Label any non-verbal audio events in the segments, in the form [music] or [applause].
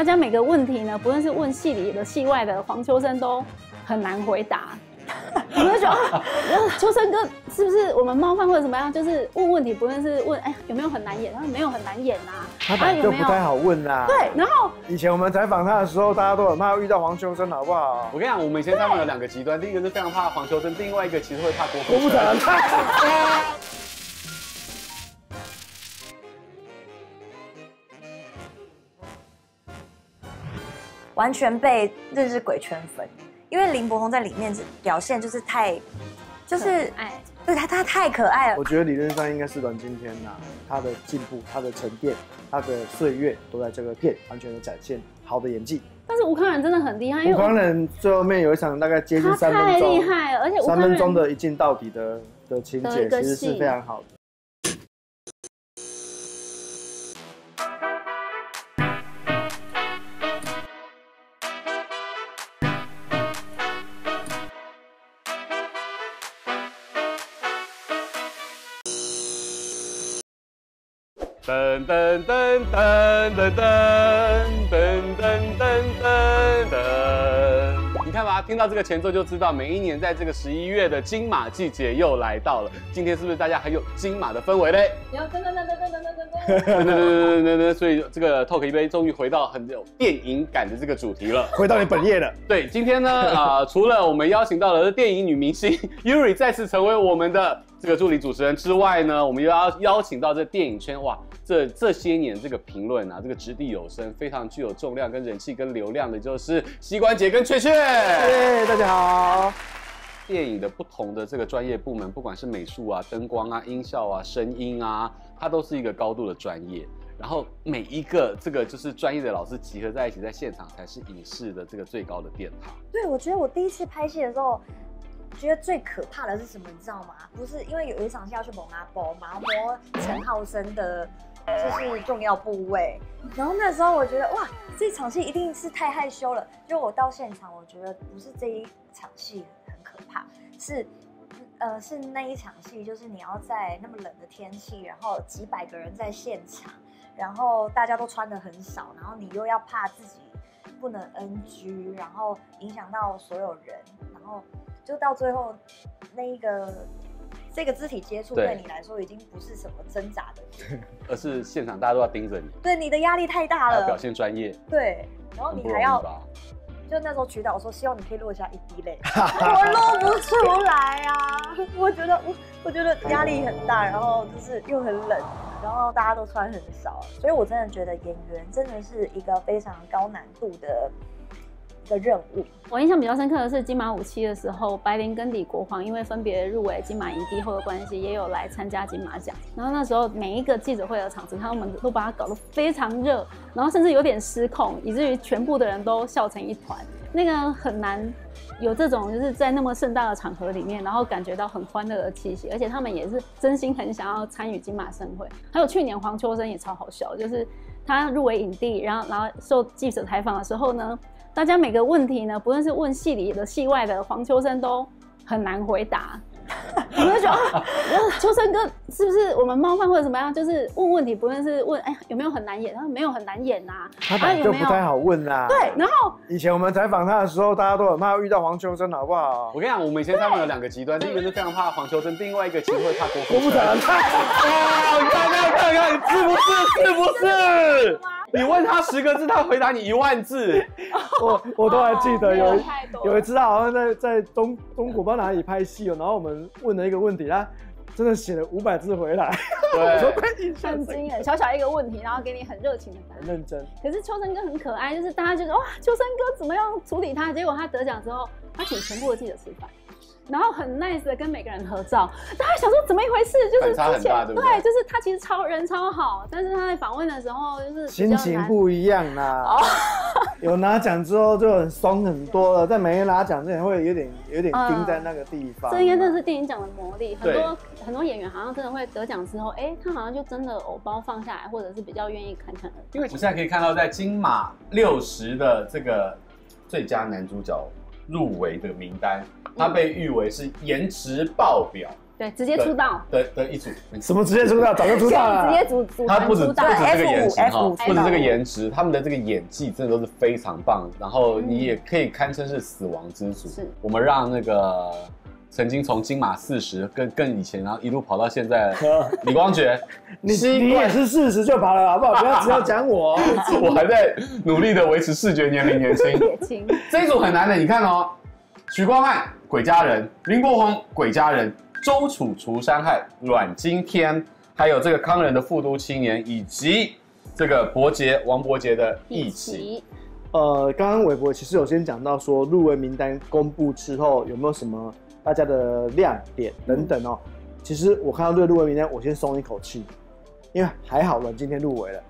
大家每个问题呢，不论是问戏里的、戏外的，黄秋生都很难回答。[laughs] 你们就觉得，秋生哥是不是我们冒犯或者怎么样？就是问问题，不论是问哎有没有很难演，他说没有很难演呐，他本来就不太好问呐。对，然后以前我们采访他的时候，大家都很怕遇到黄秋生，好不好？我跟你讲，我们以前采访有两个极端，第一个是非常怕黄秋生，另外一个其实会怕郭富城。[laughs] 完全被日日鬼圈粉。因为林柏宏在里面表现就是太，就是哎，对他他太可爱了。我觉得理论上应该是阮经天呐，他的进步、他的沉淀、他的岁月都在这个片完全的展现好的演技。但是吴康仁真的很厉害，吴康仁最后面有一场大概接近三分钟，太厉害了，而且三分钟的一镜到底的的情节其实是非常好的。噔噔噔噔噔噔噔噔噔噔噔，你看吧，听到这个前奏就知道，每一年在这个十一月的金马季节又来到了。今天是不是大家很有金马的氛围嘞？有噔噔噔噔噔噔噔噔噔噔噔噔噔，所以这个 talk 一杯终于回到很有电影感的这个主题了，回到你本业了。对，今天呢，啊，除了我们邀请到了电影女明星 Yuri 再次成为我们的这个助理主持人之外呢，我们又要邀请到这电影圈哇。这这些年，这个评论啊，这个掷地有声，非常具有重量、跟人气、跟流量的，就是膝关节跟雀雀。耶，大家好。电影的不同的这个专业部门，不管是美术啊、灯光啊、音效啊、声音啊，它都是一个高度的专业。然后每一个这个就是专业的老师集合在一起，在现场才是影视的这个最高的殿堂。对，我觉得我第一次拍戏的时候。觉得最可怕的是什么？你知道吗？不是因为有一场戏要去蒙阿波，毛摸陈浩生的，就是重要部位。然后那时候我觉得哇，这场戏一定是太害羞了。就我到现场，我觉得不是这一场戏很可怕，是呃是那一场戏，就是你要在那么冷的天气，然后几百个人在现场，然后大家都穿的很少，然后你又要怕自己不能 NG，然后影响到所有人，然后。就到最后，那一个这个肢体接触对。你来说已经不是什么挣扎的，[laughs] 而是现场大家都要盯着你，对你的压力太大了，表现专业，对，然后你还要，就那时候渠道我说希望你可以落下一滴泪，[laughs] 我落不出来啊，我觉得我我觉得压力很大，然后就是又很冷，然后大家都穿很少，所以我真的觉得演员真的是一个非常高难度的。的任务，我印象比较深刻的是金马五期的时候，白灵跟李国煌因为分别入围金马影帝后的关系，也有来参加金马奖。然后那时候每一个记者会的场子，他们都把它搞得非常热，然后甚至有点失控，以至于全部的人都笑成一团。那个很难有这种就是在那么盛大的场合里面，然后感觉到很欢乐的气息，而且他们也是真心很想要参与金马盛会。还有去年黄秋生也超好笑，就是他入围影帝，然后然后受记者采访的时候呢。大家每个问题呢，不论是问戏里的、戏外的，黄秋生都很难回答。你们觉得秋生哥是不是我们冒犯或者怎么样？就是问问题，不论是问哎有没有很难演，他说没有很难演呐。他本来就不太好问呐。对，然后以前我们采访他的时候，大家都很怕遇到黄秋生，好不好？我跟你讲，我们以前采访有两个极端，第一个是非常怕黄秋生，另外一个其实会怕郭富城。哇，[laughs] 看看看看，是不是？是不是？你问他十个字，他回答你一万字。我我都还记得有有一次，他好像在在中中国不知道哪里拍戏哦，然后我们问了一个问题，他真的写了五百字回来。[laughs] 对，很惊人，小小一个问题，然后给你很热情的答案，认真。可是秋生哥很可爱，就是大家觉得哇，秋生哥怎么样处理他？结果他得奖之后，他请全部的记者吃饭。然后很 nice 的跟每个人合照，大家想说怎么一回事？就是之前对，就是他其实超人超好，但是他在访问的时候就是心情不一样啦。有拿奖之后就很松很多了，在没拿奖之前会有点有点盯在那个地方。这应该真的是电影奖的魔力，很多很多演员好像真的会得奖之后，哎，他好像就真的偶包放下来，或者是比较愿意看看的。因为我现在可以看到，在金马六十的这个最佳男主角入围的名单。他被誉为是颜值爆表，对，直接出道，的的一组，什么直接出道？早就出道了。直接组组他不止不团出道止。这个颜值 F5 哈，F5 不止这个颜值，他们的这个演技真的都是非常棒，然后你也可以堪称是死亡之组。是我们让那个曾经从金马四十更更以前，然后一路跑到现在的 [laughs] 李光觉，[laughs] 你你也是四十就跑了，好不好？不要只要讲我。[laughs] 我还在努力的维持视觉年龄年轻。年轻，这一组很难的，你看哦，许光汉、鬼家人、林柏宏、鬼家人、周楚除山害、阮经天，还有这个康仁的复都青年，以及这个伯杰王伯杰的义气。起，呃，刚刚韦伯其实有先讲到说入围名单公布之后有没有什么大家的亮点等等哦。其实我看到这个入围名单，我先松一口气，因为还好阮经天入围了。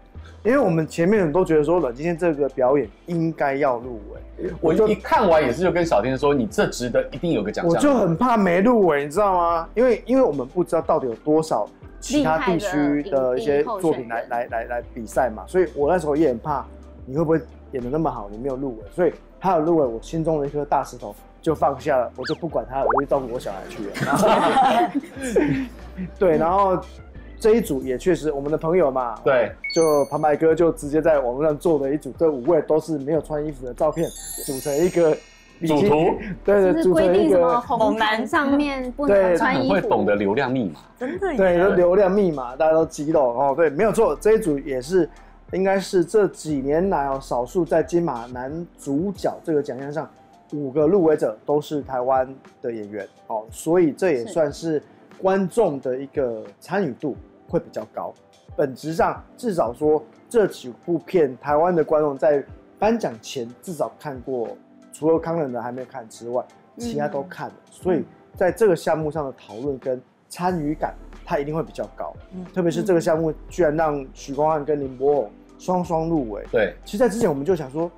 因为我们前面人都觉得说阮经天这个表演应该要入围，我就一看完也是就跟小天说，你这值得一定有个奖项。我就很怕没入围，你知道吗？因为因为我们不知道到底有多少其他地区的一些作品来来来来比赛嘛，所以我那时候也很怕你会不会演的那么好，你没有入围，所以他有入围，我心中的一颗大石头就放下了，我就不管他了，我就照顾我小孩去了。[laughs] 对，然后这一组也确实我们的朋友嘛，对，就旁白哥就直接在网络上做了一组，这五位都是没有穿衣服的照片，组成一个比基尼主图，对 [laughs] 对，就是组成一规定什么个 [laughs] 红毯上面不能穿衣服，会懂得流量密码。真的对，流量密码，大家都激动哦。对，没有错，这一组也是应该是这几年来哦，少数在金马男主角这个奖项上，五个入围者都是台湾的演员。哦，所以这也算是观众的一个参与度会比较高。本质上，至少说这几部片，台湾的观众在颁奖前至少看过，除了康仁的还没看之外，其他都看了，所以在这个项目上的讨论跟参与感，它一定会比较高。嗯特别是这个项目居然让许光汉跟林柏宏双双入围。对，其实，在之前我们就想说，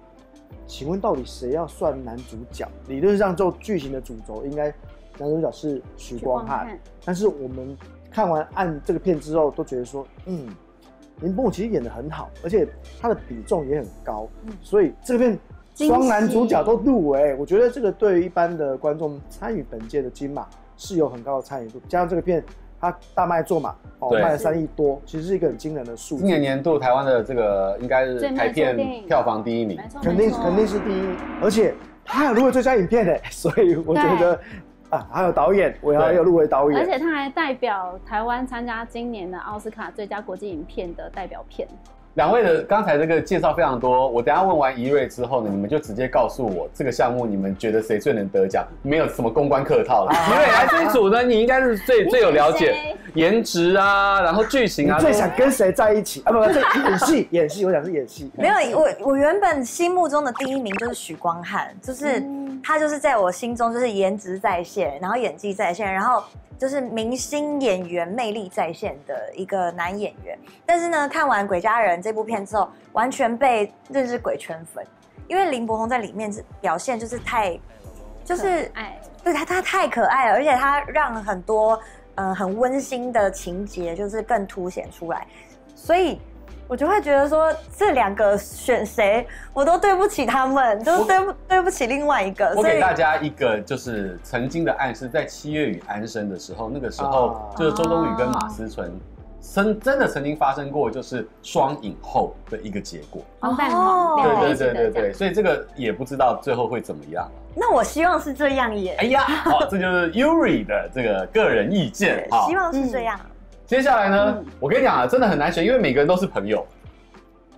请问到底谁要算男主角？理论上，就剧情的主轴应该男主角是许光汉，但是我们看完按这个片之后，都觉得说，嗯，林柏宏其实演的很好，而且他的比重也很高，嗯。所以这个片双男主角都入围，我觉得这个对于一般的观众参与本届的金马是有很高的参与度，加上这个片它大卖座嘛，哦，卖了三亿多，其实是一个很惊人的数字。今。年年度台湾的这个应该是台片票房第一名。肯定肯定是第一，而且他还有入围最佳影片的，所以我觉得啊，还有导演，我还有入围导演而，且他还代表台湾参加今年的奥斯卡最佳国际影片的代表片。两位的刚才这个介绍非常多，我等下问完怡瑞之后呢，你们就直接告诉我这个项目你们觉得谁最能得奖，没有什么公关客套了。怡瑞来这一组呢，你应该是最最有了解谁颜值啊，然后剧情啊，最想跟谁在一起啊？不不，这演戏 [laughs] 演戏，我想是演戏。没有，我我原本心目中的第一名就是许光汉，就是嗯他就是在我心中就是颜值在线，然后演技在线，然后就是明星演员魅力在线的一个男演员。但是呢，看完《鬼家人》这部片之后，完全被认识鬼圈粉，因为林柏宏在里面是表现就是太，就是哎，对他，他太可爱了，而且他让很多呃很温馨的情节就是更凸显出来，所以我就会觉得说这两个选谁，我都对不起他们，都对不对不起另外一个，我给大家一个就是曾经的暗示，在七月与安生的时候，那个时候啊就是周冬雨跟马思纯。真真的曾经发生过，就是双影后的一个结果。哦对对对对对，所以这个也不知道最后会怎么样。那我希望是这样耶，哎呀，好，这就是 Yuri 的这个个人意见啊。希望是这样。接下来呢嗯，我跟你讲啊，真的很难选，因为每个人都是朋友，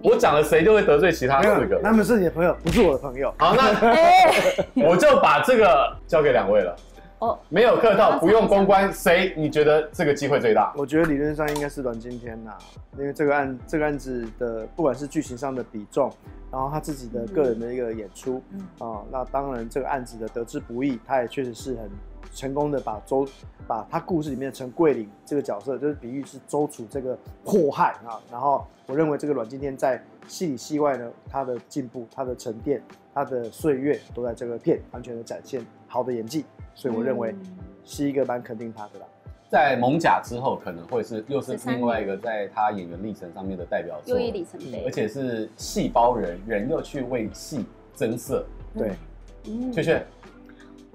我讲了谁就会得罪其他四个，。他们是你的朋友，不是我的朋友。好，那哎，[laughs] 我就把这个交给两位了。哦，没有客套，不用公关，谁你觉得这个机会最大？我觉得理论上应该是阮经天呐，因为这个案这个案子的不管是剧情上的比重，然后他自己的个人的一个演出，嗯啊、那当然这个案子的得之不易，他也确实是很成功的把周把他故事里面的陈桂林这个角色，就是比喻是周楚这个祸害啊，然后我认为这个阮经天在戏里戏外呢，他的进步、他的沉淀、他的岁月都在这个片完全的展现好的演技，所以我认为嗯是一个蛮肯定他的啦。在蒙甲之后，可能会是又是另外一个在他演员历程上面的代表作。又，一里程碑。而，且是细胞人，人又去为戏增色。对，嗯。雀雀，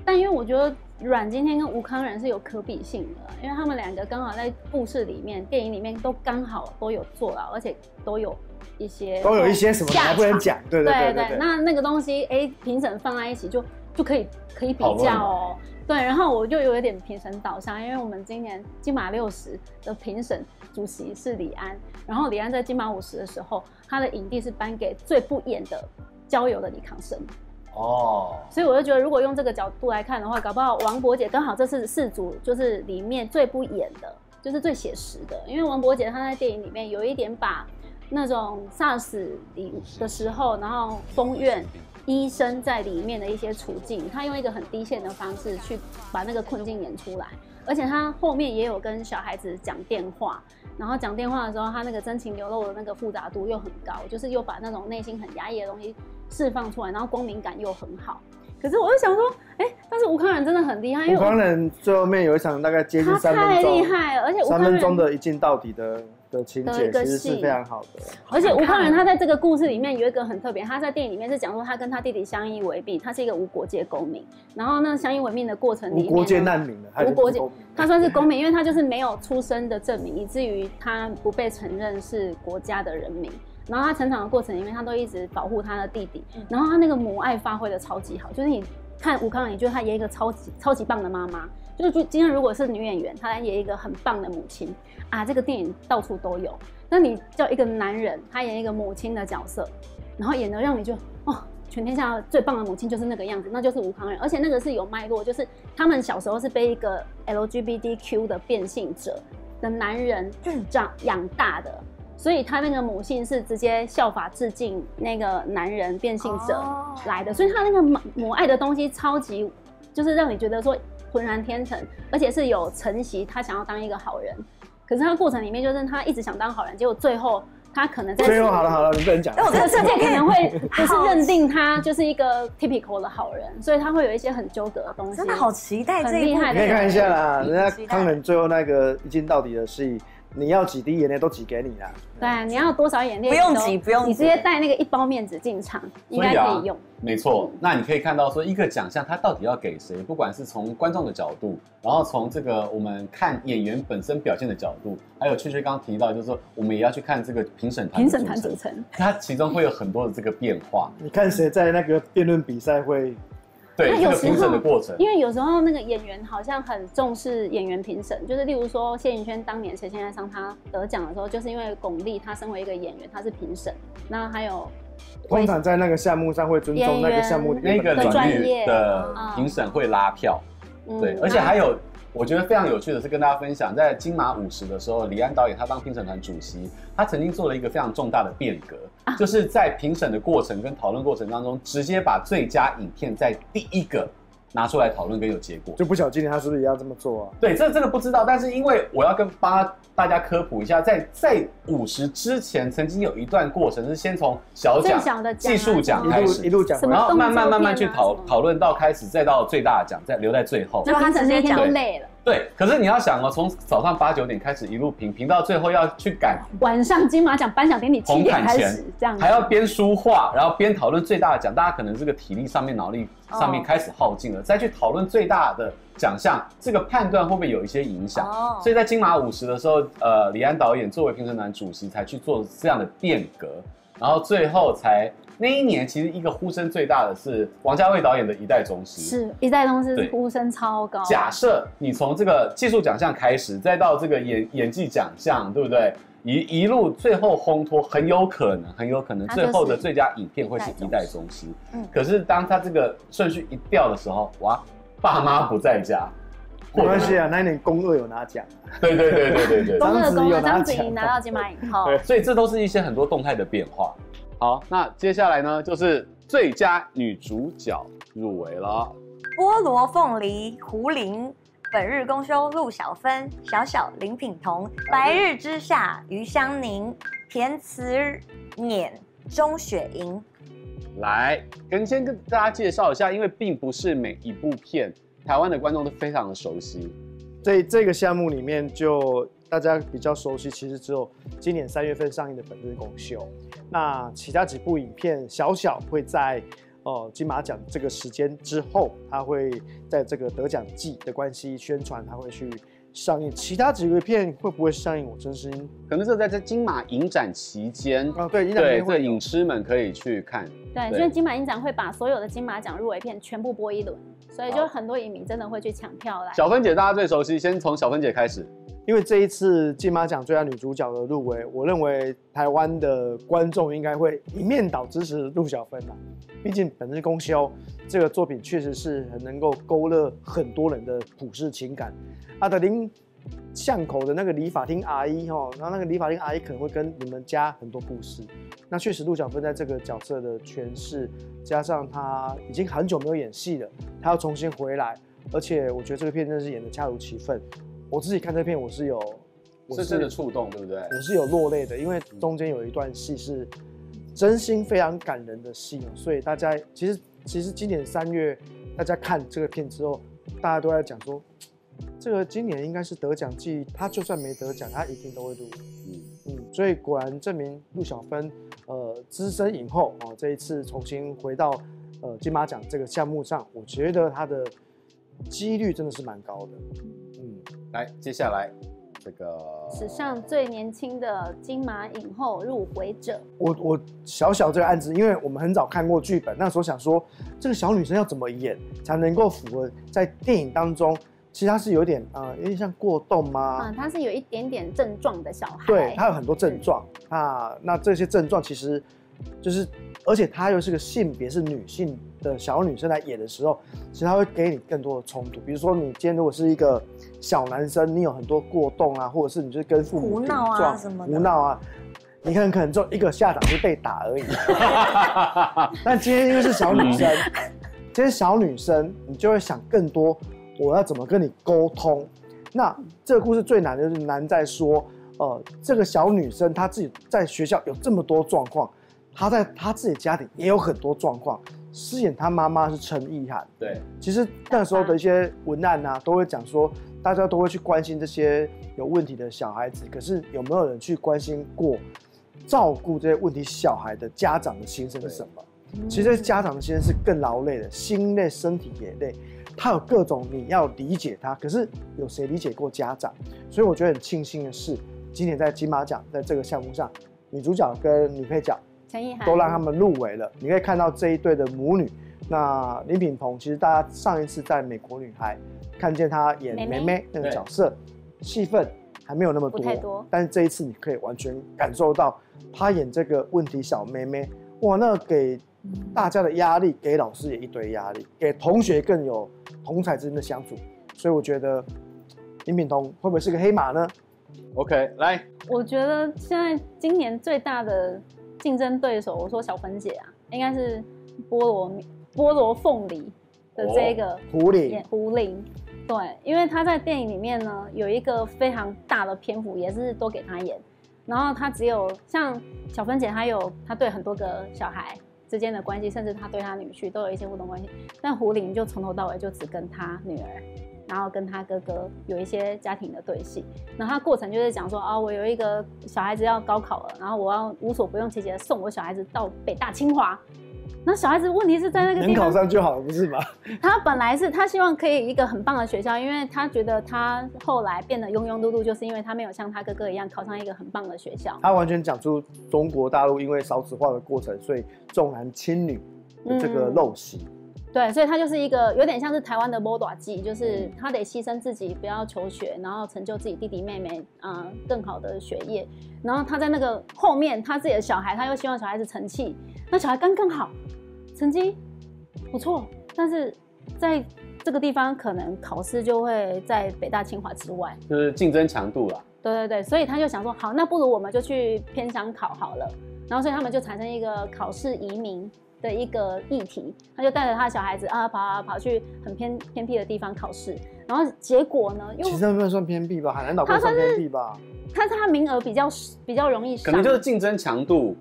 但因为我觉得阮今天跟吴康仁是有可比性的，因为他们两个刚好在故事里面、电影里面都刚好都有坐牢，而且都有一些都有一些什么还不能讲，对对对对。那那个东西，哎，评审放在一起就就可以可以比较哦。对，然后我就有一点评审导向，因为我们今年金马六十的评审主席是李安，然后李安在金马五十的时候，他的影帝是颁给最不演的郊游的李康生。哦，所以我就觉得，如果用这个角度来看的话，搞不好王伯杰刚好这是四组就是里面最不演的，就是最写实的。因为王伯杰他在电影里面有一点把那种 SARS 里的时候，然后封院医生在里面的一些处境，他用一个很低线的方式去把那个困境演出来。而且他后面也有跟小孩子讲电话，然后讲电话的时候，他那个真情流露的那个复杂度又很高，就是又把那种内心很压抑的东西。释放出来，然后光明感又很好。可是我就想说，哎，但是吴康仁真的很厉害。因为吴康仁最后面有一场大概接近三分钟，太厉害了，而且三分钟的一镜到底的的情节其实是非常好的。而且吴康仁他在这个故事里面有一个很特别，他在电影里面是讲说他跟他弟弟相依为命，他是一个无国界公民。然后呢，相依为命的过程里面，无国界难民的，无国界，他算是公民，因为他就是没有出生的证明，以至于他不被承认是国家的人民。然后他成长的过程里面，他都一直保护他的弟弟。然后他那个母爱发挥的超级好，就是你看吴康仁，你觉得他演一个超级超级棒的妈妈。就是就今天如果是女演员，她来演一个很棒的母亲啊，这个电影到处都有。那你叫一个男人，他演一个母亲的角色，然后演的让你就哦，全天下最棒的母亲就是那个样子，那就是吴康仁。而且那个是有脉络，就是他们小时候是被一个 LGBTQ 的变性者的男人长养大的。所以他那个母性是直接效法致敬那个男人变性者来的，所以他那个母母爱的东西超级，就是让你觉得说浑然天成，而且是有承袭他想要当一个好人，可是他过程里面就是他一直想当好人，结果最后他可能在最后好了好了，你不能讲，这个世界可能会 [laughs] 不是认定他就是一个 typical 的好人，所以他会有一些很纠葛的东西。真的好期待这一部，可以看一下啦，人家康仁最后那个一镜到底的戏。你要几滴眼泪都挤给你啦。对，你要多少眼泪不用挤，不用，你直接带那个一包面纸进场，应该可以用。没错，那你可以看到说一个奖项它到底要给谁，不管是从观众的角度，然后从这个我们看演员本身表现的角度，还有雀雀刚刚提到，就是说我们也要去看这个评审团评审团组成，它其中会有很多的这个变化。你看谁在那个辩论比赛会？对，有评审的过程，因为有时候那个演员好像很重视演员评审，就是例如说谢盈萱当年谁现在上他得奖的时候，就是因为巩俐她身为一个演员，她是评审，那还有通常在那个项目上会尊重那个项目那个专业的评审会拉票，对，而且还有。我觉得非常有趣的是跟大家分享，在金马五十的时候，李安导演他当评审团主席，他曾经做了一个非常重大的变革，就是在评审的过程跟讨论过程当中，直接把最佳影片在第一个。拿出来讨论跟有结果，就不晓得今年他是不是也要这么做啊？对，这真的不知道。但是因为我要跟八大家科普一下，在在五十之前，曾经有一段过程是先从小奖、技术奖开始，一路讲，然后慢慢慢慢去讨讨论到开始，再到最大奖，再留在最后。就他直接讲累了。对，可是你要想哦，从早上八九点开始一路评评到最后要去赶晚上金马奖颁奖典礼七点开始，这样还要边书画，然后边讨论最大的奖，大家可能这个体力上面、脑力上面开始耗尽了，再去讨论最大的奖项，这个判断会不会有一些影响？所以在金马五十的时候，呃，李安导演作为评审团主席才去做这样的变革，然后最后才。那一年其实一个呼声最大的是王家卫导演的《一代宗师》，是一代宗师，呼声超高。假设你从这个技术奖项开始，再到这个演演技奖项，对不对？一一路最后烘托，很有可能，很有可能最后的最佳影片会是一代宗师。嗯，可是当他这个顺序一掉的时候，哇，爸妈不在家，没关系啊，那一年宫二有拿奖。[laughs] 对对对对对对，宫二宫二张子怡拿到金马影后，[laughs] 对，所以这都是一些很多动态的变化。好，那接下来呢，就是最佳女主角入围了。菠萝凤梨胡林，本日公休陆小芬，小小林品彤，白日之下余香凝，填词碾钟雪莹。来，跟先跟大家介绍一下，因为并不是每一部片台湾的观众都非常的熟悉。在这个项目里面，就大家比较熟悉，其实只有今年三月份上映的《本日公休》。那其他几部影片，小小会在，呃，哦金马奖这个时间之后，它会在这个得奖季的关系宣传，它会去。上映其他几个片会不会上映？我真心可能是在这金马影展期间啊，对，影展对，这影痴们可以去看。对，因为金马影展会把所有的金马奖入围片全部播一轮，所以就很多影迷真的会去抢票来。小芬姐大家最熟悉，先从小芬姐开始。因为这一次金马奖最佳女主角的入围，我认为台湾的观众应该会一面倒支持陆小芬啊。毕竟《本日公休》这个作品确实是很能够勾勒很多人的普世情感。阿德林巷口的那个理发厅阿姨哈，然后那个理发厅阿姨可能会跟你们家很多故事。那确实陆小芬在这个角色的诠释，加上她已经很久没有演戏了，她要重新回来，而且我觉得这个片真是演的恰如其分。我自己看这片，我是有深深的触动，对不对？我是有落泪的，因为中间有一段戏是真心非常感人的戏所以大家其实其实今年三月大家看这个片之后，大家都在讲说，这个今年应该是得奖季，他就算没得奖，他一定都会入。嗯嗯，所以果然证明陆小芬，呃，资深影后哦，这一次重新回到呃金马奖这个项目上，我觉得他的几率真的是蛮高的。来，接下来这个史上最年轻的金马影后入围者，我我小小这个案子，因为我们很早看过剧本，那时候想说这个小女生要怎么演才能够符合在电影当中，其实她是有点呃有点像过动吗？嗯，她是有一点点症状的小孩，对，她有很多症状。啊，那这些症状其实就是，而且她又是个性别是女性的小女生来演的时候，其实她会给你更多的冲突，比如说你今天如果是一个。小男生，你有很多过动啊，或者是你就跟父母胡闹啊什么胡闹啊，你很可能就一个下场就被打而已。[laughs] 但今天因为是小女生，今天小女生，你就会想更多，我要怎么跟你沟通？那这个故事最难的就是难在说，呃，这个小女生她自己在学校有这么多状况，她在他自己家庭也有很多状况。饰演他妈妈是陈意涵，对，其实那时候的一些文案啊，都会讲说。大家都会去关心这些有问题的小孩子，可是有没有人去关心过照顾这些问题小孩的家长的心声是什么？其实家长的心声是更劳累的，心累，身体也累。他有各种你要理解他，可是有谁理解过家长？所以我觉得很庆幸的是，今年在金马奖在这个项目上，女主角跟女配角陈意涵都让他们入围了。你可以看到这一对的母女。那林品彤其实大家上一次在美国女孩。看见她演梅梅那个角色，戏份还没有那么多，但是这一次你可以完全感受到她演这个问题小妹妹，哇，那给大家的压力，给老师也一堆压力，给同学更有同才之间的相处，所以我觉得林品彤会不会是个黑马呢？OK，来，我觉得现在今年最大的竞争对手，我说小芬姐啊，应该是菠萝菠萝凤梨的这个胡玲胡玲。对，因为他在电影里面呢，有一个非常大的篇幅，也是都给他演。然后他只有像小芬姐，她有她对很多个小孩之间的关系，甚至她对她女婿都有一些互动关系。但胡玲就从头到尾就只跟她女儿，然后跟他哥哥有一些家庭的对戏。然后他过程就是讲说啊，我有一个小孩子要高考了，然后我要无所不用其极的送我小孩子到北大清华。那小孩子问题是在那个能考上就好了，不是吗？[laughs] 他本来是他希望可以一个很棒的学校，因为他觉得他后来变得庸庸碌碌，就是因为他没有像他哥哥一样考上一个很棒的学校。他完全讲出中国大陆因为少子化的过程，所以重男轻女的这个陋习。对，所以他就是一个有点像是台湾的 model 记，就是他得牺牲自己，不要求学，然后成就自己弟弟妹妹啊更好的学业。然后他在那个后面，他自己的小孩，他又希望小孩子成器，那小孩刚刚好。成绩不错，但是在这个地方可能考试就会在北大清华之外，就是竞争强度了。对对对，所以他就想说，好，那不如我们就去偏乡考好了。然后所以他们就产生一个考试移民的一个议题，他就带着他的小孩子啊跑啊跑去很偏偏僻的地方考试。然后结果呢？其实不能算偏僻吧，海南岛不算偏僻吧？他是他名额比较比较容易可能就是竞争强度。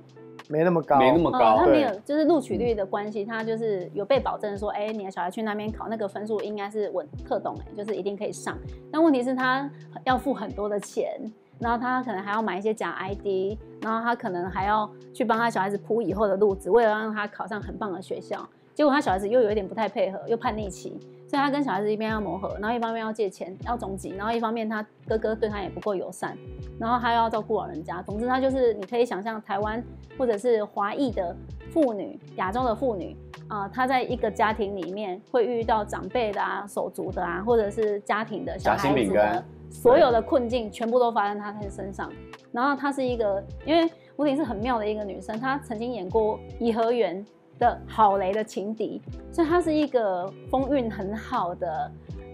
没那么高，没那么高，他没有，就是录取率的关系，他就是有被保证说，哎，你的小孩去那边考，那个分数应该是稳特懂，哎，就是一定可以上。但问题是，他要付很多的钱，然后他可能还要买一些假 ID，然后他可能还要去帮他小孩子铺以后的路子，为了让他考上很棒的学校。结果他小孩子又有一点不太配合，又叛逆期，所以他跟小孩子一边要磨合，然后一方面要借钱要总集，然后一方面他哥哥对他也不够友善，然后他又要照顾老人家。总之，他就是你可以想象台湾或者是华裔的妇女、亚洲的妇女啊，她在一个家庭里面会遇到长辈的啊、手足的啊，或者是家庭的小孩子的。所有的困境全部都发生在她身上，然后她是一个，因为吴婷是很妙的一个女生，她曾经演过《颐和园》的郝雷的情敌，所以她是一个风韵很好的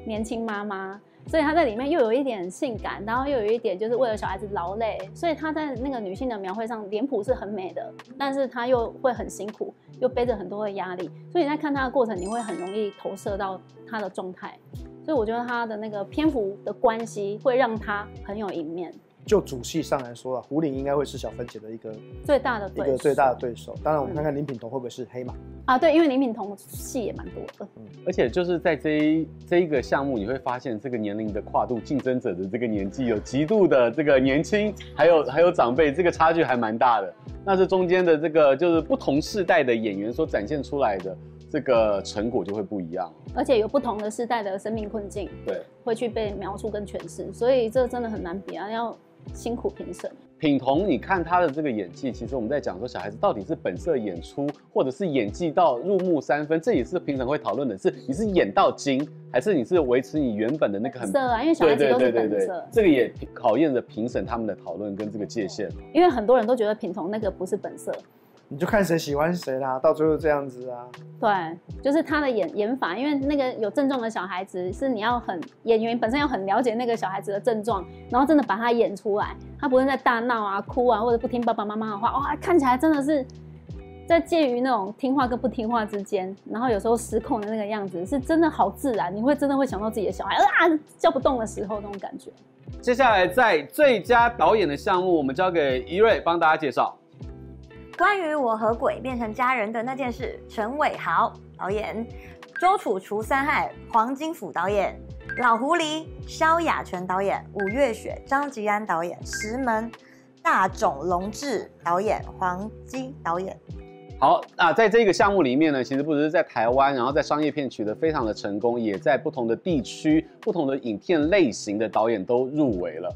年轻妈妈，所以她在里面又有一点性感，然后又有一点就是为了小孩子劳累，所以她在那个女性的描绘上脸谱是很美的，但是她又会很辛苦，又背着很多的压力，所以你在看她的过程，你会很容易投射到她的状态。所以我觉得他的那个篇幅的关系会让他很有赢面。就主戏上来说啊，胡林应该会是小芬姐的一个最大的一个最大的对手。当然，我们看看林品彤会不会是黑马啊？对，因为林品彤戏也蛮多的。嗯，而且就是在这一这一个项目，你会发现这个年龄的跨度，竞争者的这个年纪有极度的这个年轻，还有还有长辈，这个差距还蛮大的。那这中间的这个就是不同世代的演员所展现出来的。这个成果就会不一样，而且有不同的时代的生命困境，对，会去被描述跟诠释，所以这真的很难比啊，要辛苦评审。品彤，你看他的这个演技，其实我们在讲说小孩子到底是本色演出，或者是演技到入木三分，这也是评审会讨论的，是你是演到精，还是你是维持你原本的那个很色啊？因为小孩子都是本色，这个也考验着评审他们的讨论跟这个界限。因为很多人都觉得品彤那个不是本色。你就看谁喜欢谁啦，到最后这样子啊。对，就是他的演演法，因为那个有症状的小孩子，是你要很演员本身要很了解那个小孩子的症状，然后真的把他演出来，他不会在大闹啊、哭啊，或者不听爸爸妈妈的话，哇，看起来真的是在介于那种听话跟不听话之间，然后有时候失控的那个样子，是真的好自然，你会真的会想到自己的小孩啊叫不动的时候那种感觉。接下来在最佳导演的项目，我们交给一瑞帮大家介绍。关于我和鬼变成家人的那件事，陈伟豪导演，周楚除三害，黄金甫导演，老狐狸萧亚全导演，五月雪张吉安导演，石门大冢龙志导演，黄基导演。好啊，在这个项目里面呢，其实不只是在台湾，然后在商业片取得非常的成功，也在不同的地区、不同的影片类型的导演都入围了。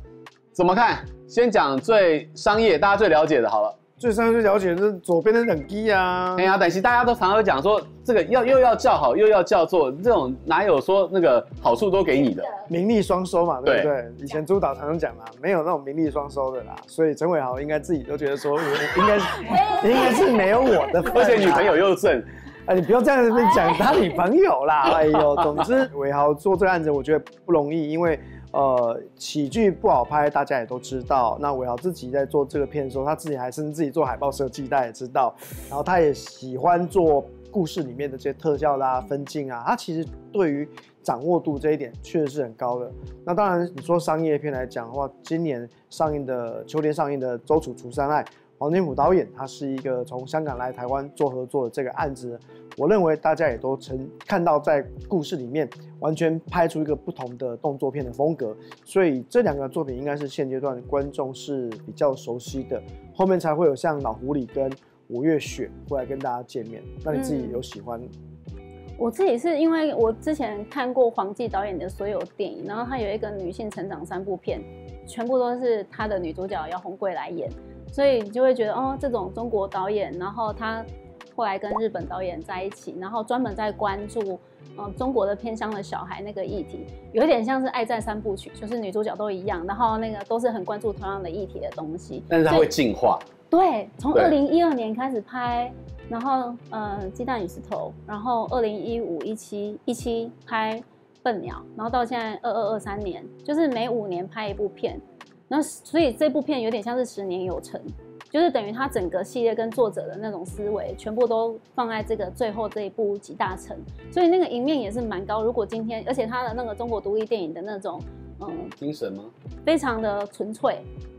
怎么看？先讲最商业，大家最了解的，好了。最上最了解是左边的冷机啊！哎呀，但是大家都常常讲说，这个要又要叫好，又要叫座，这种哪有说那个好处都给你的？名利双收嘛，对不对？以前朱导常常讲嘛，没有那种名利双收的啦。所以陈伟豪应该自己都觉得说，应该 [laughs] 应该是没有我的，而且女朋友又正。哎，你不要这样子讲他女朋友啦！哎呦，总之伟豪做这个案子，我觉得不容易，因为。呃，喜剧不好拍，大家也都知道。那韦豪自己在做这个片的时候，他自己还是自己做海报设计，大家也知道。然后他也喜欢做故事里面的这些特效啦、分镜啊，他其实对于掌握度这一点确实是很高的。那当然，你说商业片来讲的话，今年上映的秋天上映的《周楚除三害》。黄金虎导演，他是一个从香港来台湾做合作的这个案子，我认为大家也都曾看到，在故事里面完全拍出一个不同的动作片的风格，所以这两个作品应该是现阶段观众是比较熟悉的，后面才会有像老狐狸跟五月雪过来跟大家见面。那你自己有喜欢？我自己是因为我之前看过黄继导演的所有电影，然后他有一个女性成长三部片，全部都是他的女主角姚红贵来演。所以你就会觉得，哦，这种中国导演，然后他后来跟日本导演在一起，然后专门在关注，嗯，中国的偏乡的小孩那个议题，有一点像是《爱在三部曲》，就是女主角都一样，然后那个都是很关注同样的议题的东西。但是它会进化。对，从二零一二年开始拍，然后呃，《鸡蛋与石头》，然后二零一五、一七、一七拍《笨鸟》，然后到现在二二二三年，就是每五年拍一部片。那所以这部片有点像是十年有成，就是等于他整个系列跟作者的那种思维全部都放在这个最后这一部集大成，所以那个赢面也是蛮高。如果今天，而且他的那个中国独立电影的那种，嗯，精神吗？非常的纯粹。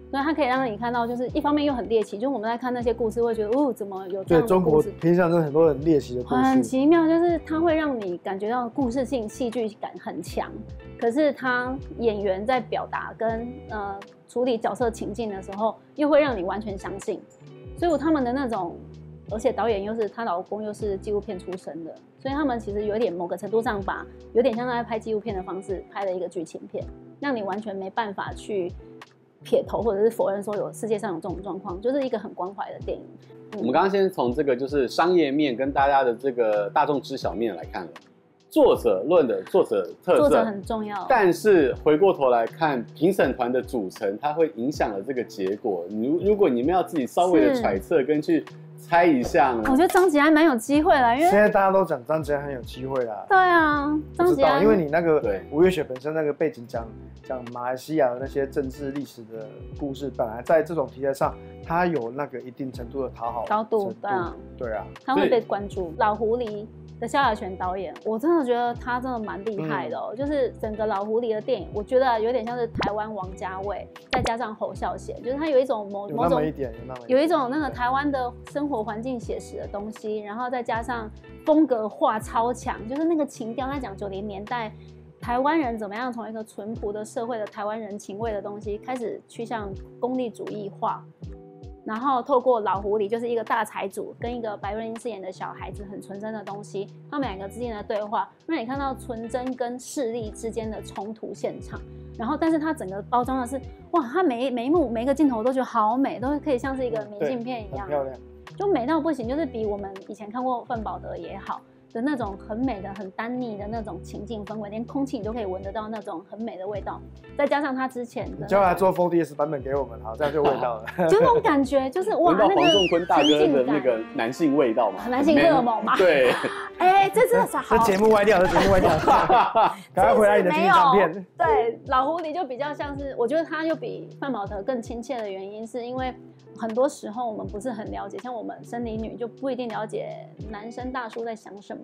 所以它可以让你看到，就是一方面又很猎奇，就是我们在看那些故事会觉得，哦，怎么有这样的故事？对，中国偏向是很多很猎奇的故事。很奇妙，就是它会让你感觉到故事性、戏剧感很强，可是他演员在表达跟呃处理角色情境的时候，又会让你完全相信。所以他们的那种而且导演又是她老公又是纪录片出身的，所以他们其实有点某个程度上把有点像在拍纪录片的方式拍了一个剧情片，让你完全没办法去撇头或者是否认说有世界上有这种状况，就是一个很关怀的电影。我们刚刚先从这个就是商业面跟大家的这个大众知晓面来看了，作者论的作者特色作者很重要，但是回过头来看评审团的组成，它会影响了这个结果。如如果你们要自己稍微的揣测跟去猜一下呢我？觉得张杰还蛮有机会啦，因为现在大家都讲张杰很有机会啦。对啊，张杰安因为你那个对吴月雪本身那个背景讲讲马来西亚的那些政治历史的故事，本来在这种题材上，他有那个一定程度的讨好高度程对啊，对啊，他会被关注。老狐狸的萧亚全导演，我真的觉得他真的蛮厉害的哦。就是整个老狐狸的电影，我觉得有点像是台湾王家卫，再加上侯孝贤，就是他有一种某有某种那么一点，有那么有一种那个台湾的生活环境写实的东西，然后再加上风格化超强，就是那个情调，他讲九零年代台湾人怎么样从一个淳朴的社会的台湾人情味的东西，开始趋向功利主义化，然后透过老狐狸，就是一个大财主跟一个白瑞英饰演的小孩子很纯真的东西，他们两个之间的对话，让你看到纯真跟势力之间的冲突现场。然后，但是它整个包装的是，哇，它每一每一幕每一个镜头都觉得好美，都可以像是一个明信片一样，漂亮。就美到不行，就是比我们以前看过范宝德也好的那种很美的、很单腻的那种情境氛围，连空气你都可以闻得到那种很美的味道，再加上他之前的叫他做 4DS 版本给我们，好，这样就有味道了。[laughs] 就那种感觉，就是哇，那个黄仲坤大哥的那个男性味道嘛，男性荷尔蒙嘛对，哎、这真的是好这。节目歪掉，这节目歪掉，[laughs] 赶快回来你的经济唱片。对，老狐狸就比较像是，我觉得他又比范宝德更亲切的原因，是因为很多时候我们不是很了解，像我们生理女就不一定了解男生大叔在想什么，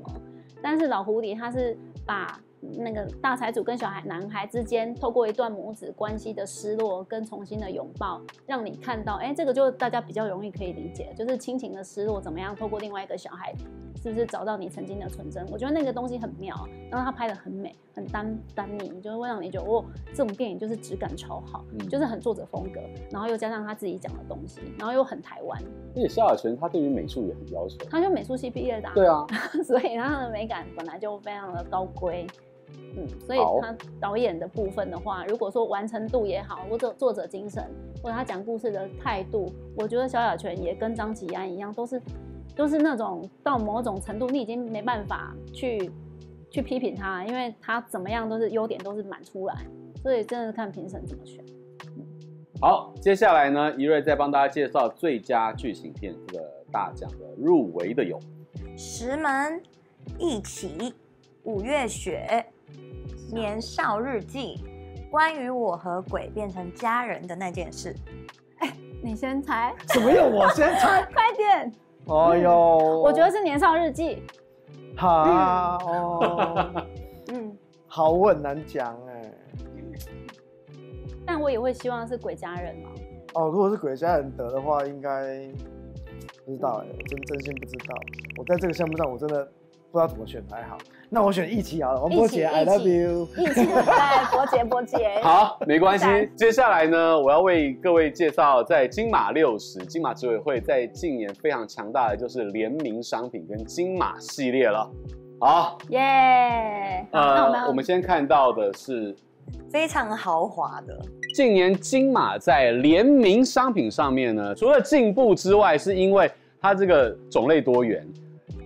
但是老狐狸他是把那个大财主跟小孩男孩之间透过一段母子关系的失落跟重新的拥抱，让你看到，哎，这个就大家比较容易可以理解，就是亲情的失落怎么样透过另外一个小孩，是不是找到你曾经的纯真？我觉得那个东西很妙，然后他拍的很美，很单单宁，就是会让你觉得，哦，这种电影就是质感超好，嗯就是很作者风格，然后又加上他自己讲的东西，然后又很台湾，而且萧亚全他对于美术也很要求。他就美术系毕业的、啊，对 [laughs] 啊，所以他的美感本来就非常的高规。嗯，所以他导演的部分的话，如果说完成度也好，或者作者精神，或者他讲故事的态度，我觉得萧亚全也跟张吉安一样，都是都是那种到某种程度，你已经没办法去去批评他，因为他怎么样都是优点都是满出来，所以真的是看评审怎么选。好，接下来呢，一瑞再帮大家介绍最佳剧情片这个大奖的入围的有，石门、一起、五月雪、年少日记，关于我和鬼变成家人的那件事。你先猜，什么用我先猜？[laughs] 快点！哎呦，我觉得是《年少日记好哦，》。嗯，好，我很难讲哎。但我也会希望是《鬼家人》嘛。哦，如果是鬼家人得的话，应该不知道哎，我真真心不知道。我在这个项目上，我真的不知道怎么选才好。那我选一起好了，王波姐，I love you。一起对，伯杰伯杰。好，没关系。接下来呢，我要为各位介绍，在金马六十，金马执委会在近年非常强大的就是联名商品跟金马系列了。好，耶！好那我们呃，我们先看到的是非常豪华的，近年金马在联名商品上面呢，除了进步之外，是因为它这个种类多元，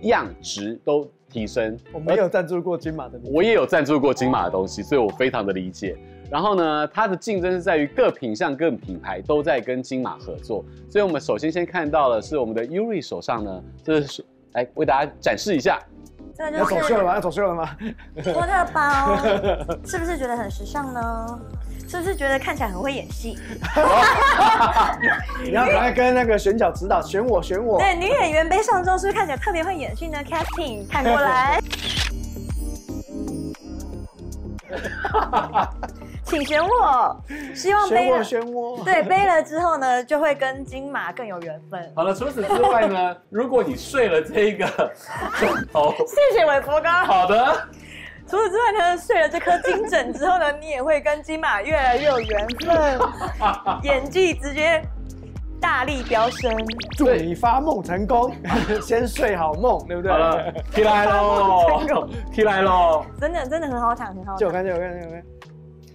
样值都提升。我没有赞助过金马的，我也有赞助过金马的东西，所以我非常的理解。然后呢，它的竞争是在于各品项、各品牌都在跟金马合作，所以我们首先先看到的是我们的 Yuri 手上呢，这是来为大家展示一下。这个要就是走秀了吗？要走秀了吗？波特包，[laughs] 是不是觉得很时尚呢？是不是觉得看起来很会演戏？[laughs] 你要赶快跟那个选角指导，选我，选我。对，女演员背上之后是不是看起来特别会演戏呢？Casting 看过来，[laughs] 请选我，希望背了，选我。对，背了之后呢，就会跟金马更有缘分。好了，除此之外呢，如果你睡了这一个枕头，谢谢韦伯哥。好的，除此之外呢，睡了这颗金枕之后呢，你也会跟金马越来越有缘分，[laughs] 演技直接大力飙升。祝你发梦成功，[laughs] 先睡好梦，对不对？好了，起来喽，[laughs] 起来喽，真的真的很好躺，很好抢。借我看，就我看，就我看。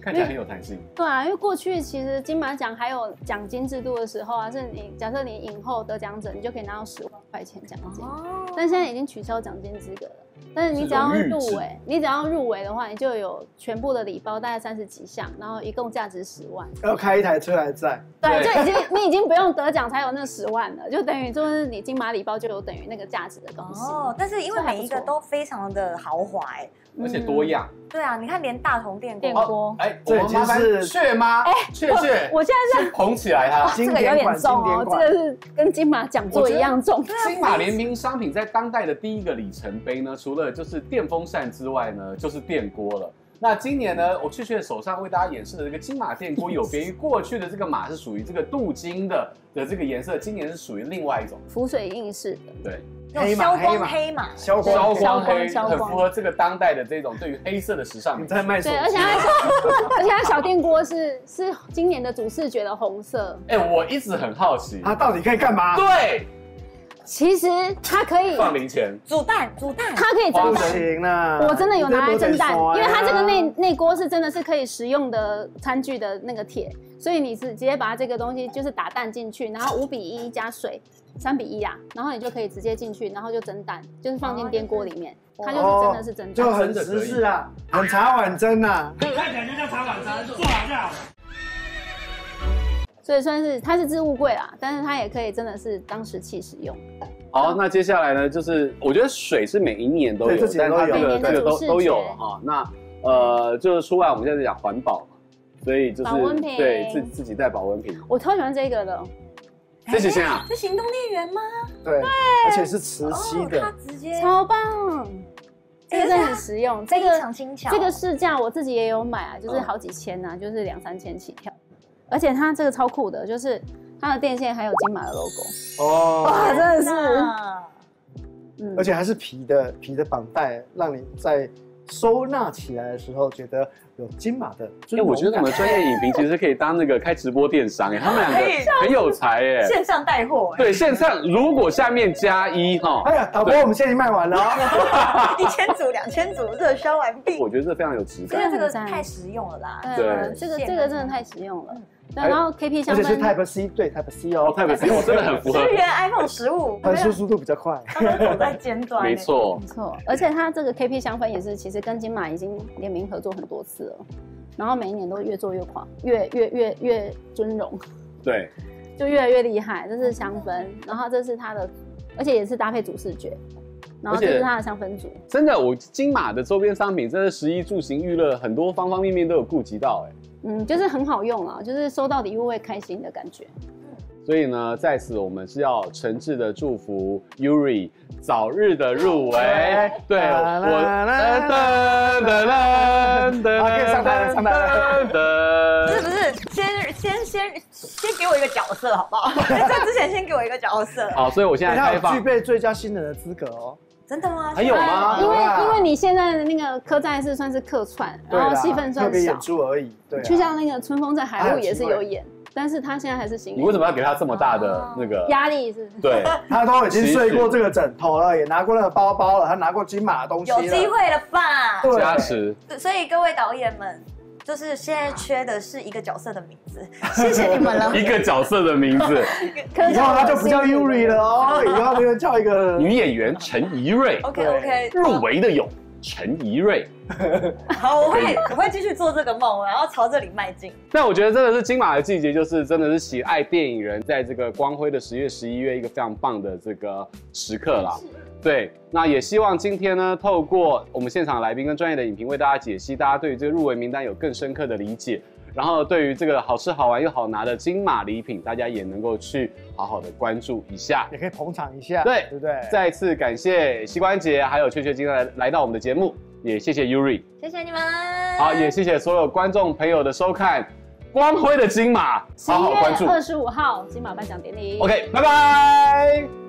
看起来很有弹性。对啊，因为过去其实金马奖还有奖金制度的时候啊，是你假设你影后得奖者，你就可以拿到十万块钱奖金。哦。但现在已经取消奖金资格了。但是你只要入围，你只要入围的话，你就有全部的礼包，大概三十几项，然后一共价值十万。要开一台车来载。对，就已经你已经不用得奖才有那十万了，就等于就是你金马礼包就有等于那个价值的东西。哦，但是因为每一个都非常的豪华，哎。而且多样，对啊，你看连大同电锅，哎，这已经是雀妈？哎，雀雀，我现在是捧起来它，这个有点重哦，这个是跟金马讲座一样重。金马联名商品在当代的第一个里程碑呢，除了就是电风扇之外呢，就是电锅了。那今年呢，我雀雀手上为大家演示的这个金马电锅，有别于过去的这个马是属于这个镀金的的这个颜色，今年是属于另外一种浮水印式的，对。消光黑嘛，消光消光黑，很符合这个当代的这种对于黑色的时尚。你在卖对，而且它 [laughs] 而且它小电锅是是今年的主视觉的红色。哎，我一直很好奇，它到底可以干嘛？对，其实它可以放零钱、煮蛋、煮蛋，它可以蒸蛋。行了，我真的有拿来蒸蛋，因为它这个内内锅是真的是可以食用的餐具的那个铁，所以你是直接把这个东西就是打蛋进去，然后五比一加水。三比一啊，然后你就可以直接进去，然后就蒸蛋，就是放进电锅里面，它就是真的是蒸蛋，就很实事啊，很茶碗蒸啊，看起来就像茶碗蒸，做好就好了。所以算是它是置物柜啦，但是它也可以真的是当食器使用。好，那接下来呢，就是我觉得水是每一年都有，但它这个这个都都有了哈。那呃，就是出来我们现在讲环保嘛，所以就是对自自己带保温瓶。我超喜欢这个的。这几千啊？是行动电源吗？对，而且是磁吸的，它直接超棒，这个真的很实用。这个这个市价我自己也有买啊，就是好几千呐，就是两三千起跳。而且它这个超酷的，就是它的电线还有金马的 logo 哦，哇，真的是，嗯，而且还是皮的皮的绑带，让你在。收纳起来的时候，觉得有金马的。因为我觉得我们专业影评其实可以当那个开直播电商哎，他们两个很有才哎，线上带货对，线上如果下面加一哈，哎呀，导播我们现在已经卖完了，[laughs] 一千组、两千组热销完毕。我觉得这非常有质感，因为这个太实用了啦。对，这个这个真的太实用了。然后 KP 香氛，而且是 Type C，对 Type C 哦，Type C 我真的很符合。支援 iPhone 十五，[laughs] 传输速度比较快，它走在尖端。没错，没错。而且它这个 KP 香氛也是，其实跟金马已经联名合作很多次了，然后每一年都越做越狂，越越越越尊荣。对，[laughs] 就越来越厉害。这是香氛，然后这是它的，而且也是搭配主视觉，然后这是它的香氛组。真的，我金马的周边商品，真的食衣住行娱乐很多方方面面都有顾及到，哎。嗯，就是很好用啊，就是收到礼物会开心的感觉。所以呢，在此我们是要诚挚的祝福 Yuri 早日的入围。对，我噔噔噔噔噔，上台了，上台了。不是不是，先先先先给我一个角色好不好？[laughs] 在之前先给我一个角色。好，所以我现在开放具备最佳新人的资格哦。真的吗？还有吗？因为因为你现在的那个客栈是算是客串，然后戏份算小，演出而已。对，就像那个春风在海陆也是有演，但是他现在还是新。你为什么要给他这么大的那个压力？是？对，[laughs] 他都已经睡过这个枕头了，也拿过那个包包了，他拿过金马的东西，有机会了吧？加持。所以各位导演们。就是现在缺的是一个角色的名字，谢谢你们了。[laughs] 一个角色的名字，[laughs] 以后他就不叫 Yuri 了哦，以后就叫一个 [laughs] 女演员陈怡瑞。OK OK，入围的有陈怡瑞。好，我会我会继续做这个梦，然后朝这里迈进。但我觉得真的是金马的季节，就是真的是喜爱电影人在这个光辉的十月、十一月一个非常棒的这个时刻啦。对，那也希望今天呢，透过我们现场来宾跟专业的影评为大家解析，大家对于这个入围名单有更深刻的理解，然后对于这个好吃好玩又好拿的金马礼品，大家也能够去好好的关注一下，也可以捧场一下，对，对不对？再次感谢膝关节还有雀雀今天来来到我们的节目，也谢谢 Yuri，谢谢你们，好，也谢谢所有观众朋友的收看，光辉的金马，好好关注。二十五号金马颁奖典礼，OK，拜拜。